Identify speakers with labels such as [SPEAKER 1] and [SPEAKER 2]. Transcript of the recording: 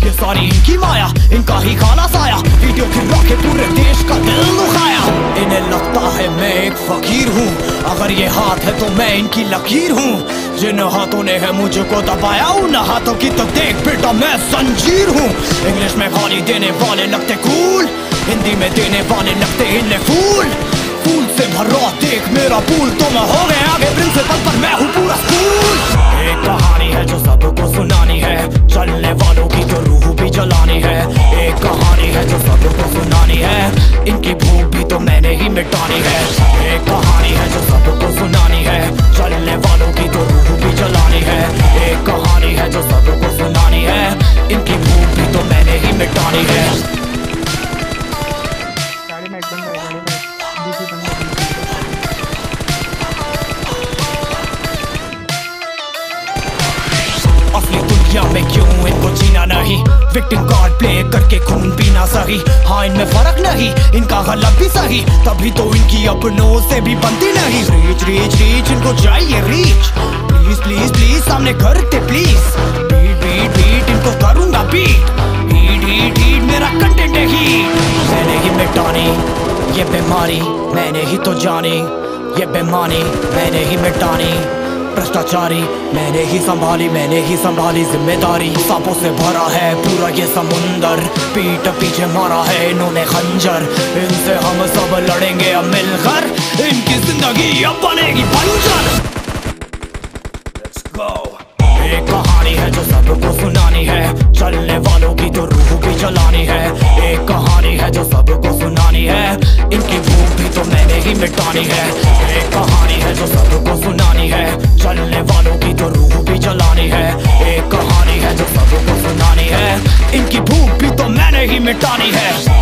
[SPEAKER 1] ये सारी इनकी माया इनका ही खाना साया वीडियो गिरा के पूरे देश का दिल दुखाया इन्हें लगता है मैं एक फकीर हूँ अगर ये हाथ है तो मैं इनकी लकीर हूँ जिन हाथों ने है मुझको दबाया उन हाथों की तो देख बेटा मैं संजीर हूँ इंग्लिश में गाली देने वाले लगते कूल हिंदी में देने वाले लगते इन्हें फूल फूल से भरा देख मेरा फूल तो मैं हो गया जलानी है। एक कहानी है जो सबको सुनानी है। इनकी भूख भी तो मैंने ही मिटानी है। एक कहानी है जो सबको सुनानी नहीं। विक्टिम कार्ड प्ले करके खून पीना सही। हाँ इनमें फ़र्क नहीं, इनका गलत भी सही। तभी तो इनकी अपनों से भी बनती नहीं। रीच रीच रीच इनको चाहिए रीच प्लीज़ प्लीज़ प्लीज़ सामने करते प्लीज़ बीट बीट बीट इनको करूँगा बीट हीट हीट हीट मेरा कंटेंट है हीट मैंने ही मिटानी, ये बीमारी, मैंने ही तो जानी। ये बेमानी, मैंने ही मिटानी। भ्रष्टाचारी, मैंने ही संभाली, मैंने ही संभाली ज़िम्मेदारी। सांपों से भरा है पूरा ये समुंदर, पीठ पीछे मारा है इन्होंने खंजर। इनसे हम सब लड़ेंगे अब मिलकर, इनकी ज़िंदगी अब बनेगी बंजर। एक कहानी है जो सबको सुनानी है, चलने वालों की तो रूह भी जलानी है। एक कहानी है जो सबको सुनानी है, इनकी भूख भी तो मैंने ही मिटानी है। एक कहानी है जो सबको सुनानी में टानी है